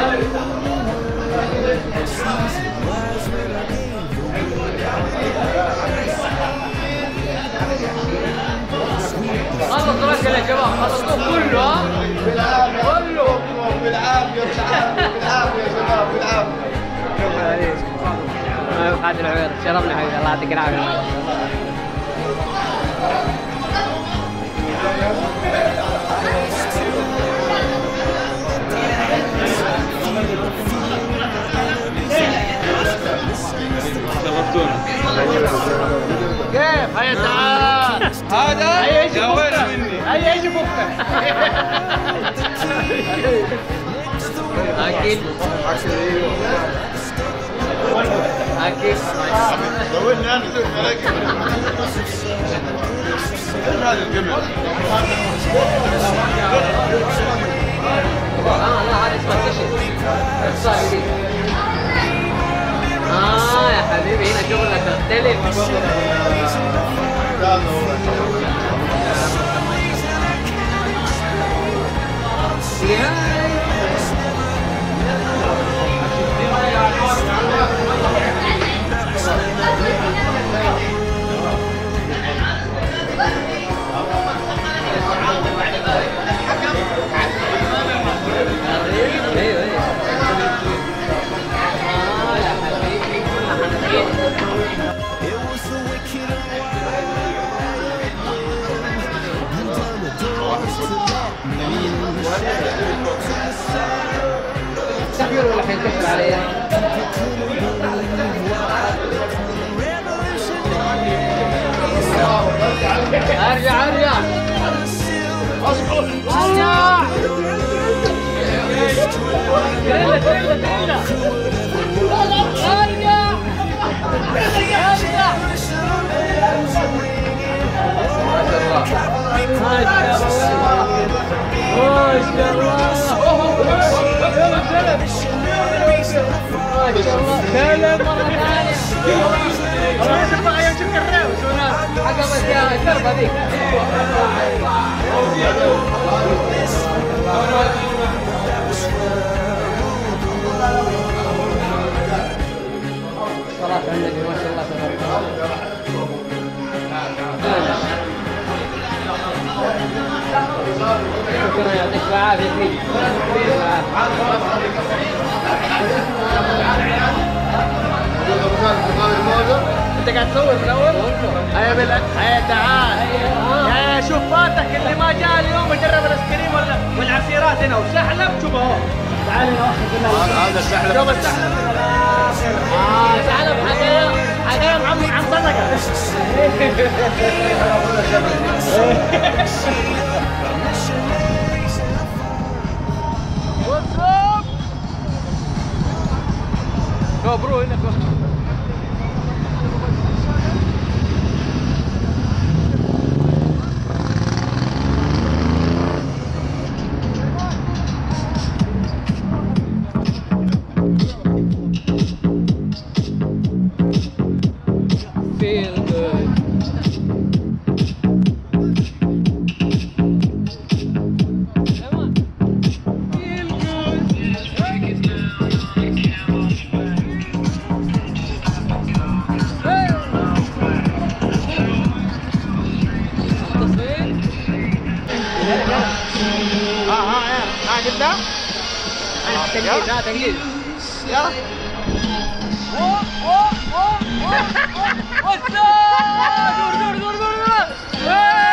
حاجة خلص رجل يا شباب خلصوه كله ها كله بالعافيه بالعافيه بالعافيه يا شباب بالعافيه شكرا عليك خالد العوير شرفنا حبيبي الله يعطيك العافيه فكك اكل اكل دورني انا زرت الاقي هذا القبل اه لا هذا اسمه كشك اتصال جديد اه يا حبيبي هنا شغلك تختلف ارجع ارجع ارجع تريلا تريلا تريلا ارجع ارجع ما شاء الله ما شاء الله ما شاء الله تبارك الله شكرا يعطيك العافية بالله هيا تعال. يا شوف فاتك اللي ما جاء اليوم يجرب الايس كريم ولا والعصيرات هنا وسحلب. شوف أهو. تعال ناخذ هذا السحلب شوف السحلب آه سحلب. حقيقة حقيقة معمر عن صدقة What's up? Go bro هنا؟ go. tenda? Ah, thank you, nah, thank you. Yeah. Oh, oh, oh, oh, oh, oh, oh, oh, oh, oh, oh, oh, oh,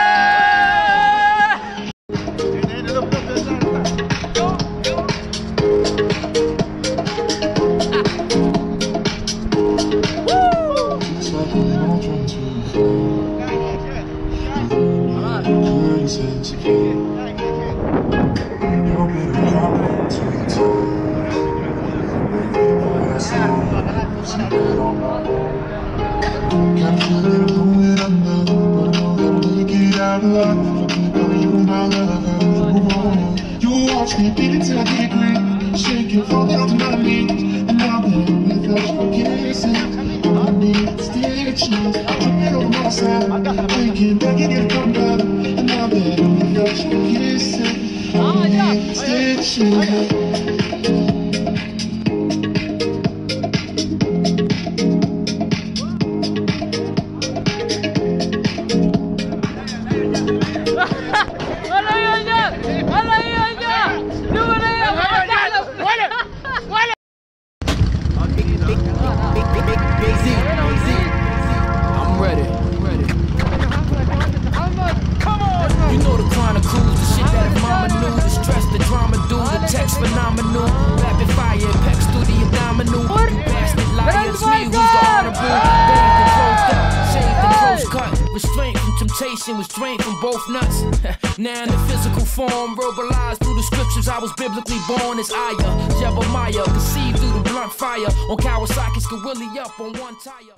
Thank you. Temptation, restraint from both nuts. now in the physical form, verbalized through the scriptures, I was biblically born as Aya, Jebemiah, conceived through the blunt fire. On Kawasaki's Willie up on one tire.